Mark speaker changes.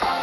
Speaker 1: Bye.